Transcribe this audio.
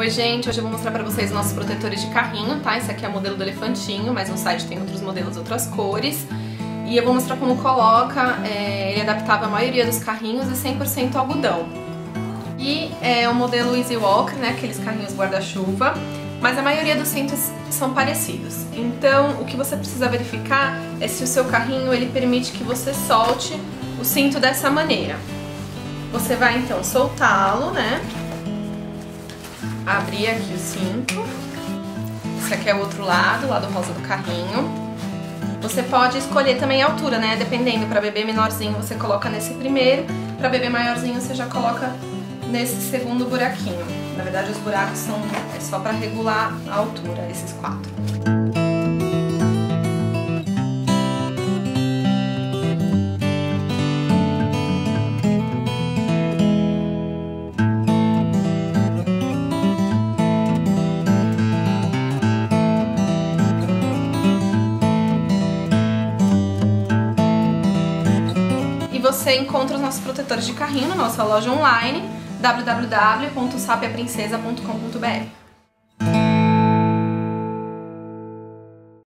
Oi gente, hoje eu vou mostrar pra vocês nossos protetores de carrinho, tá? Esse aqui é o modelo do elefantinho, mas no site tem outros modelos, outras cores. E eu vou mostrar como coloca, é, ele é adaptável à maioria dos carrinhos e 100% algodão. E é o modelo Easy Walker, né, aqueles carrinhos guarda-chuva, mas a maioria dos cintos são parecidos. Então, o que você precisa verificar é se o seu carrinho ele permite que você solte o cinto dessa maneira. Você vai então soltá-lo, né? Abrir aqui o cinto. Esse aqui é o outro lado, o lado rosa do carrinho. Você pode escolher também a altura, né? Dependendo, para bebê menorzinho você coloca nesse primeiro, para bebê maiorzinho você já coloca nesse segundo buraquinho. Na verdade, os buracos são é só para regular a altura, esses quatro. você encontra os nossos protetores de carrinho na nossa loja online www.sapiaprincesa.com.br.